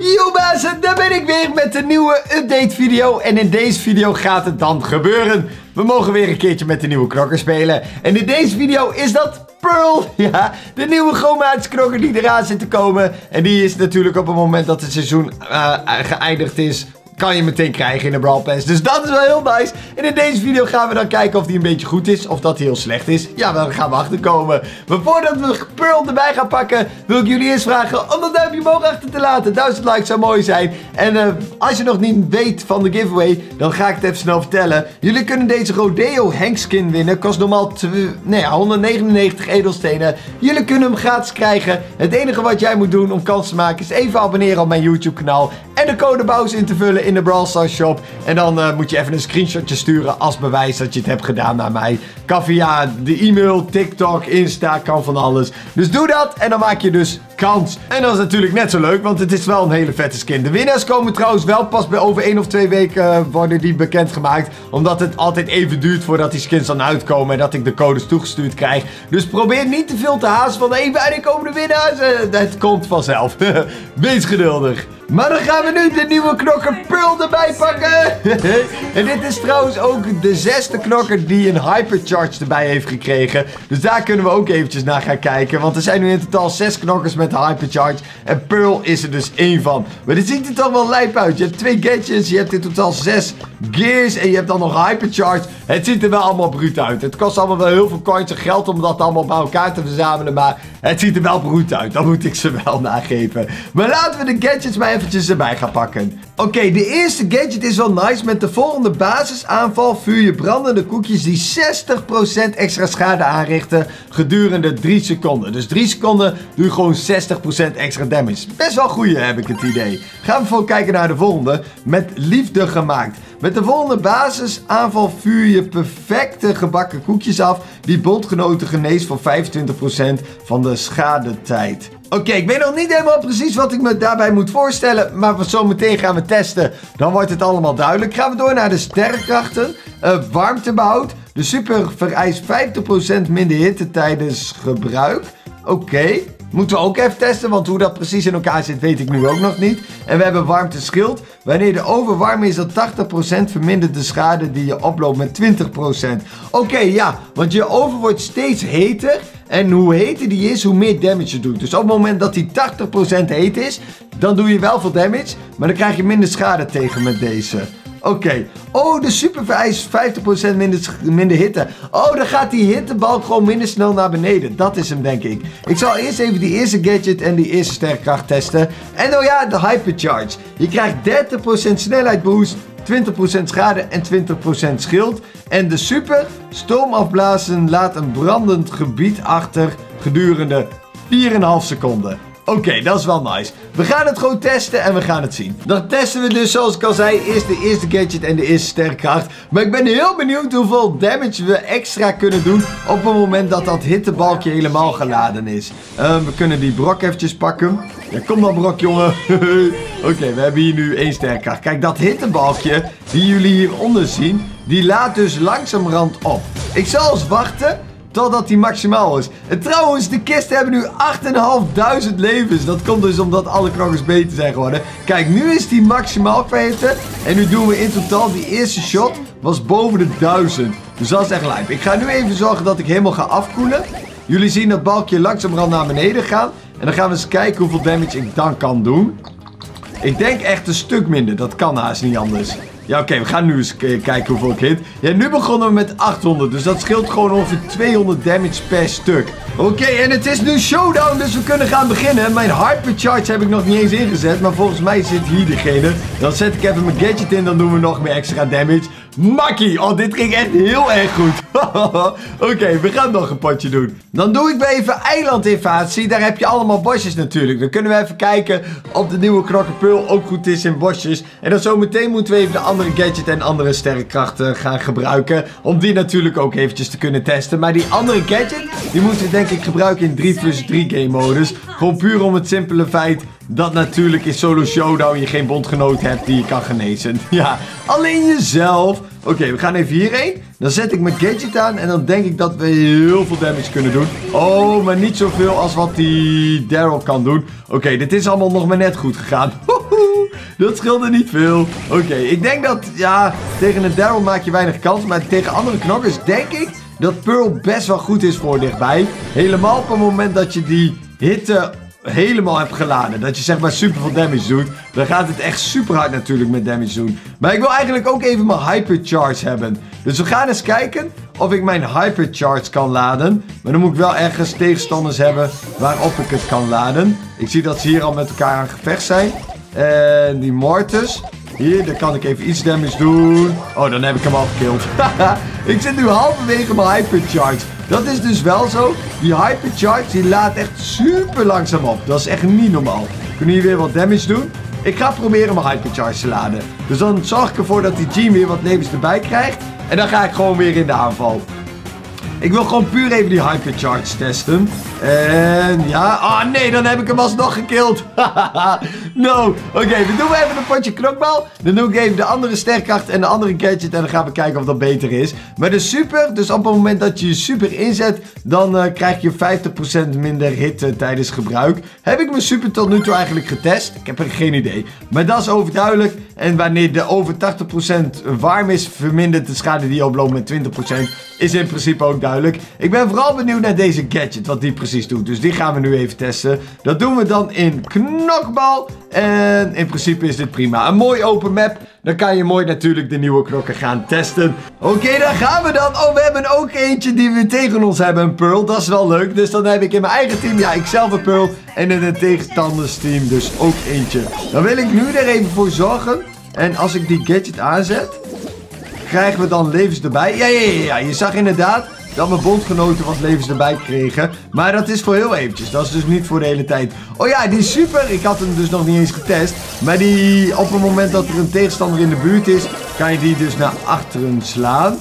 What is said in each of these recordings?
Yo bazen, daar ben ik weer met een nieuwe update video. En in deze video gaat het dan gebeuren. We mogen weer een keertje met de nieuwe knokker spelen. En in deze video is dat Pearl. Ja, de nieuwe chromaatsknokker die eraan zit te komen. En die is natuurlijk op het moment dat het seizoen uh, geëindigd is kan je meteen krijgen in de Brawl Pass. Dus dat is wel heel nice. En in deze video gaan we dan kijken of die een beetje goed is. Of dat hij heel slecht is. Ja, daar gaan we achterkomen. Maar voordat we Pearl erbij gaan pakken, wil ik jullie eerst vragen om een duimpje omhoog achter te laten. 1000 likes zou mooi zijn. En uh, als je nog niet weet van de giveaway, dan ga ik het even snel vertellen. Jullie kunnen deze Rodeo Hank skin winnen. Kost normaal nee, 199 edelstenen. Jullie kunnen hem gratis krijgen. Het enige wat jij moet doen om kans te maken is even abonneren op mijn YouTube kanaal. En de code BOUWS in te vullen in de Brawl shop. En dan uh, moet je even een screenshotje sturen als bewijs dat je het hebt gedaan naar mij. Kan via de e-mail, TikTok, Insta, kan van alles. Dus doe dat en dan maak je dus kans. En dat is natuurlijk net zo leuk, want het is wel een hele vette skin. De winnaars komen trouwens wel pas bij over één of twee weken uh, worden die bekendgemaakt. Omdat het altijd even duurt voordat die skins dan uitkomen en dat ik de codes toegestuurd krijg. Dus probeer niet te veel te haasten van wanneer komen de winnaars. Uh, het komt vanzelf. Wees geduldig. Maar dan gaan we nu de nieuwe knokker Pearl erbij pakken. en dit is trouwens ook de zesde knokker die een hypercharge erbij heeft gekregen. Dus daar kunnen we ook eventjes naar gaan kijken. Want er zijn nu in totaal zes knokkers met hypercharge. En Pearl is er dus één van. Maar dit ziet er toch wel lijp uit. Je hebt twee gadgets, je hebt in totaal zes gears en je hebt dan nog hypercharge. Het ziet er wel allemaal bruut uit. Het kost allemaal wel heel veel coins en geld om dat allemaal bij elkaar te verzamelen. Maar het ziet er wel bruut uit. Dan moet ik ze wel nageven. Maar laten we de gadgets maar eventjes erbij gaan pakken. Oké, de eerste gadget is wel nice. Met de volgende basisaanval vuur je brandende koekjes die 60% extra schade aanrichten gedurende 3 seconden. Dus 3 seconden doe je gewoon 60% extra damage. Best wel goeie heb ik het idee. Gaan we voor kijken naar de volgende. Met liefde gemaakt. Met de volgende basisaanval vuur je perfecte gebakken koekjes af die bondgenoten geneest voor 25% van de schadetijd. Oké, ik weet nog niet helemaal precies wat ik me daarbij moet voorstellen. Maar zo meteen gaan we testen. Dan wordt het allemaal duidelijk. Gaan we door naar de sterrenkrachten. Uh, warmtebehoud. De super vereist 50% minder hitte tijdens gebruik. Oké. Moeten we ook even testen, want hoe dat precies in elkaar zit weet ik nu ook nog niet. En we hebben warmteschild. Wanneer de oven warm is dan 80% vermindert de schade die je oploopt met 20%. Oké, ja, want je oven wordt steeds heter. En hoe heter die is, hoe meer damage je doet. Dus op het moment dat die 80% heet is, dan doe je wel veel damage. Maar dan krijg je minder schade tegen met deze. Oké. Oh, de super vereist 50% minder, minder hitte. Oh, dan gaat die hittebalk gewoon minder snel naar beneden. Dat is hem, denk ik. Ik zal eerst even die eerste gadget en die eerste sterkracht testen. En oh ja, de hypercharge. Je krijgt 30% snelheid boost, 20% schade en 20% schild. En de super, stoom afblazen, laat een brandend gebied achter gedurende 4,5 seconden. Oké, dat is wel nice. We gaan het gewoon testen en we gaan het zien. Dan testen we dus, zoals ik al zei, eerst de eerste gadget en de eerste sterkracht. Maar ik ben heel benieuwd hoeveel damage we extra kunnen doen op het moment dat dat hittebalkje helemaal geladen is. Um, we kunnen die brok eventjes pakken. Ja, kom dan brok, jongen. Oké, we hebben hier nu één sterkracht. Kijk, dat hittebalkje die jullie hieronder zien, die laat dus langzamerhand op. Ik zal eens wachten Totdat die maximaal is. En trouwens, de kisten hebben nu 8.500 levens. Dat komt dus omdat alle knokkers beter zijn geworden. Kijk, nu is die maximaal vergeten. En nu doen we in totaal, die eerste shot was boven de 1000. Dus dat is echt lijp. Ik ga nu even zorgen dat ik helemaal ga afkoelen. Jullie zien dat balkje langzamerhand naar beneden gaan. En dan gaan we eens kijken hoeveel damage ik dan kan doen. Ik denk echt een stuk minder. Dat kan haast niet anders. Ja, oké, we gaan nu eens kijken hoeveel ik hit. Ja, nu begonnen we met 800. Dus dat scheelt gewoon ongeveer 200 damage per stuk. Oké, en het is nu showdown, dus we kunnen gaan beginnen. Mijn hypercharge heb ik nog niet eens ingezet, maar volgens mij zit hier degene. Dan zet ik even mijn gadget in, dan doen we nog meer extra damage. Makkie! Oh, dit ging echt heel erg goed. Oké, we gaan nog een potje doen. Dan doe ik weer even eilandinvasie. Daar heb je allemaal bosjes natuurlijk. Dan kunnen we even kijken of de nieuwe knokkenpul ook goed is in bosjes. En dan zometeen moeten we even de andere gadget en andere sterrenkrachten gaan gebruiken. Om die natuurlijk ook eventjes te kunnen testen. Maar die andere gadget, die moeten we denk ik gebruiken in 3 vs 3 game modus. Gewoon puur om het simpele feit dat natuurlijk in solo showdown je geen bondgenoot hebt die je kan genezen. Ja, alleen jezelf. Oké, we gaan even hierheen. Dan zet ik mijn gadget aan en dan denk ik dat we heel veel damage kunnen doen. Oh, maar niet zoveel als wat die Daryl kan doen. Oké, dit is allemaal nog maar net goed gegaan. Dat scheelde niet veel. Oké, ik denk dat, ja, tegen een Daryl maak je weinig kans. Maar tegen andere knokkers denk ik dat Pearl best wel goed is voor dichtbij. Helemaal op het moment dat je die hitte helemaal hebt geladen. Dat je zeg maar super veel damage doet. Dan gaat het echt super hard natuurlijk met damage doen. Maar ik wil eigenlijk ook even mijn hypercharge hebben. Dus we gaan eens kijken of ik mijn hypercharge kan laden. Maar dan moet ik wel ergens tegenstanders hebben waarop ik het kan laden. Ik zie dat ze hier al met elkaar aan gevecht zijn. En die Mortis. Hier, dan kan ik even iets damage doen. Oh, dan heb ik hem al gekillt. ik zit nu halverwege mijn hypercharge. Dat is dus wel zo. Die hypercharge, die laat echt super langzaam op. Dat is echt niet normaal. Kunnen hier weer wat damage doen. Ik ga proberen mijn hypercharge te laden. Dus dan zorg ik ervoor dat die Jean weer wat levens erbij krijgt. En dan ga ik gewoon weer in de aanval. Ik wil gewoon puur even die hypercharge testen. En ja, oh nee, dan heb ik hem alsnog gekild. no. Oké, we doen even een potje knokbal. Dan doe ik even de andere sterkracht en de andere gadget. En dan gaan we kijken of dat beter is. Maar de super, dus op het moment dat je je super inzet, dan uh, krijg je 50% minder hit tijdens gebruik. Heb ik mijn super tot nu toe eigenlijk getest? Ik heb er geen idee. Maar dat is overduidelijk. En wanneer de over 80% warm is, vermindert de schade die oploopt met 20% is in principe ook duidelijk. Ik ben vooral benieuwd naar deze gadget, wat die precies doet. Dus die gaan we nu even testen. Dat doen we dan in knokbal. En in principe is dit prima. Een mooi open map. Dan kan je mooi natuurlijk de nieuwe knokken gaan testen. Oké, dan gaan we dan. Oh, we hebben ook eentje die we tegen ons hebben. Een Pearl. Dat is wel leuk. Dus dan heb ik in mijn eigen team, ja, ik zelf een Pearl. En in een tegenstanders team dus ook eentje. Dan wil ik nu er even voor zorgen. En als ik die gadget aanzet, krijgen we dan levens erbij. Ja, ja, ja, ja. Je zag inderdaad dat mijn bondgenoten wat levens erbij kregen. Maar dat is voor heel eventjes. Dat is dus niet voor de hele tijd. Oh ja, die is super. Ik had hem dus nog niet eens getest. Maar die, op het moment dat er een tegenstander in de buurt is, kan je die dus naar achteren slaan.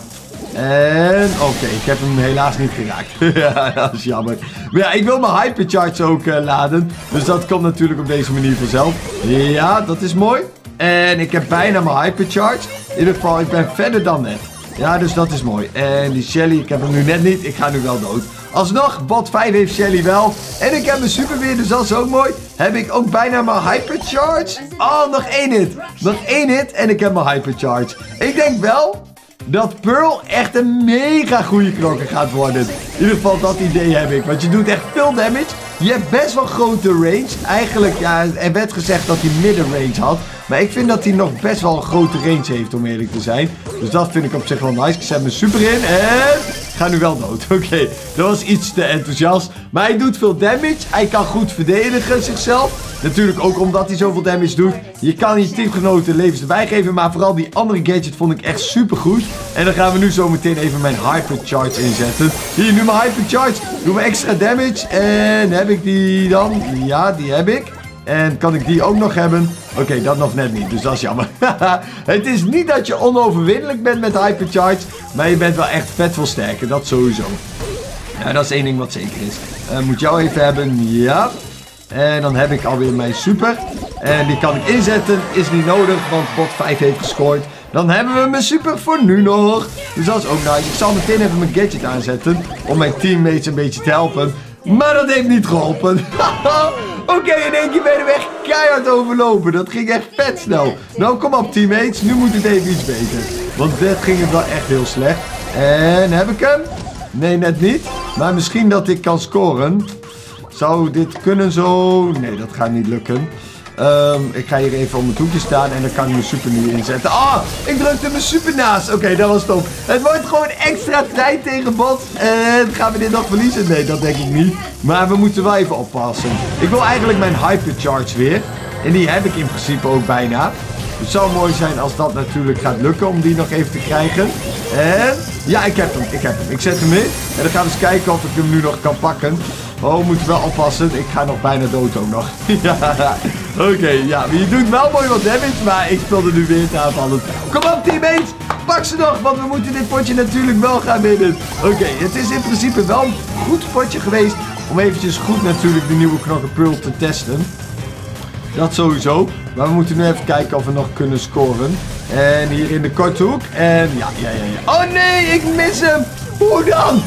En oké, ik heb hem helaas niet geraakt. ja, dat is jammer. Maar ja, ik wil mijn hypercharge ook uh, laden. Dus dat komt natuurlijk op deze manier vanzelf. Ja, dat is mooi. En ik heb bijna mijn hypercharge. In ieder geval, ik ben verder dan net. Ja, dus dat is mooi. En die Shelly, ik heb hem nu net niet. Ik ga nu wel dood. Alsnog, bot 5 heeft Shelly wel. En ik heb mijn super weer, dus dat is ook mooi. Heb ik ook bijna mijn hypercharge. Oh, nog één hit. Nog één hit en ik heb mijn hypercharge. Ik denk wel dat Pearl echt een mega goede knokker gaat worden. In ieder geval, dat idee heb ik. Want je doet echt veel damage. Je hebt best wel grote range. Eigenlijk, ja, er werd gezegd dat hij midden range had. Maar ik vind dat hij nog best wel een grote range heeft, om eerlijk te zijn. Dus dat vind ik op zich wel nice. Ik zet mijn super in en... Ga nu wel dood. Oké, dat was iets te enthousiast. Maar hij doet veel damage. Hij kan goed verdedigen zichzelf. Natuurlijk ook omdat hij zoveel damage doet. Je kan je teamgenoten levens erbij geven. Maar vooral die andere gadget vond ik echt super goed. En dan gaan we nu zo meteen even mijn hypercharge inzetten. Hier, nu mijn hypercharge. Doe me extra damage. En heb ik die dan? Ja, die heb ik. En kan ik die ook nog hebben? Oké, dat nog net niet, dus dat is jammer. het is niet dat je onoverwinnelijk bent met Hypercharge, maar je bent wel echt vet veel sterker, dat sowieso. Ja, dat is één ding wat zeker is. Uh, moet jou even hebben, ja. En dan heb ik alweer mijn super. En die kan ik inzetten, is niet nodig, want bot 5 heeft gescoord. Dan hebben we mijn super voor nu nog. Dus dat is ook nice. Ik zal meteen even mijn gadget aanzetten, om mijn teammates een beetje te helpen. Maar dat heeft niet geholpen. Oké, in één keer ben je weg keihard overlopen. Dat ging echt vet snel. Nou, kom op teammates. Nu moet het even iets beter. Want dit ging het wel echt heel slecht. En heb ik hem? Nee, net niet. Maar misschien dat ik kan scoren. Zou dit kunnen zo? Nee, dat gaat niet lukken. Um, ik ga hier even om het hoekje staan en dan kan ik mijn super nu inzetten. Ah, oh, ik drukte mijn super naast. Oké, dat was top. Het wordt gewoon extra tijd tegen bot. En gaan we dit nog verliezen? Nee, dat denk ik niet. Maar we moeten wel even oppassen. Ik wil eigenlijk mijn hypercharge weer. En die heb ik in principe ook bijna. Het zou mooi zijn als dat natuurlijk gaat lukken om die nog even te krijgen. En ja, ik heb hem. Ik heb hem. Ik zet hem in. En dan gaan we eens kijken of ik hem nu nog kan pakken. Oh, we moeten wel oppassen. Ik ga nog bijna dood ook nog. ja, oké. ja, je doet wel mooi wat damage, maar ik speelde nu weer te aanvallen. Kom op, teammates. Pak ze nog, want we moeten dit potje natuurlijk wel gaan winnen. Oké, het is in principe wel een goed potje geweest om eventjes goed natuurlijk de nieuwe knokken Pearl te testen. Dat sowieso. Maar we moeten nu even kijken of we nog kunnen scoren. En hier in de korte hoek. En ja, ja, ja, ja. Oh nee, ik mis hem. Hoe dan?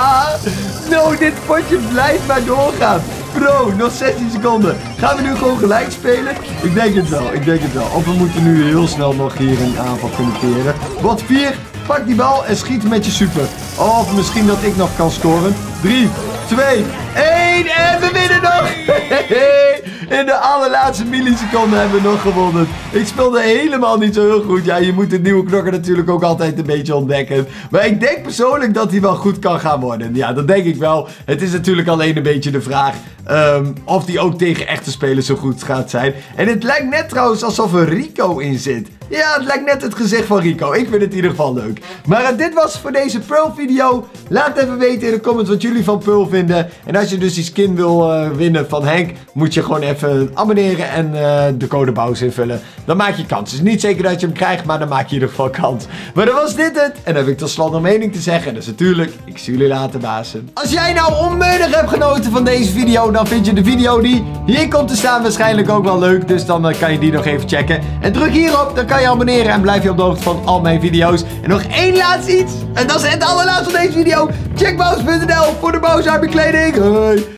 no, dit potje blijft maar doorgaan. Bro, nog 16 seconden. Gaan we nu gewoon gelijk spelen? Ik denk het wel, ik denk het wel. Of we moeten nu heel snel nog hier een aanval kunnen keren. Wat 4, pak die bal en schiet met je super. Of misschien dat ik nog kan scoren. 3, 2, 1 en we winnen nog! In de allerlaatste milliseconden hebben we nog gewonnen. Ik speelde helemaal niet zo heel goed. Ja, je moet het nieuwe knokker natuurlijk ook altijd een beetje ontdekken. Maar ik denk persoonlijk dat hij wel goed kan gaan worden. Ja, dat denk ik wel. Het is natuurlijk alleen een beetje de vraag um, of hij ook tegen echte spelers zo goed gaat zijn. En het lijkt net trouwens alsof er Rico in zit. Ja, het lijkt net het gezicht van Rico. Ik vind het in ieder geval leuk. Maar uh, dit was voor deze Pearl video. Laat even weten in de comments wat jullie van Pearl vinden. En als je dus die skin wil uh, winnen van Henk, moet je gewoon even abonneren en uh, de code BOUWS invullen. Dan maak je kans. Is niet zeker dat je hem krijgt, maar dan maak je in ieder geval kans. Maar dan was dit het. En dan heb ik tot slot nog mening te zeggen. Dus natuurlijk, ik zie jullie later, bazen. Als jij nou onmiddellijk hebt genoten van deze video, dan vind je de video die hier komt te staan waarschijnlijk ook wel leuk. Dus dan kan je die nog even checken. En druk hierop, dan kan je je abonneren en blijf je op de hoogte van al mijn video's. En nog één laatste iets. En dat is het allerlaatste van deze video. Check voor de Boos kleding. Hoi.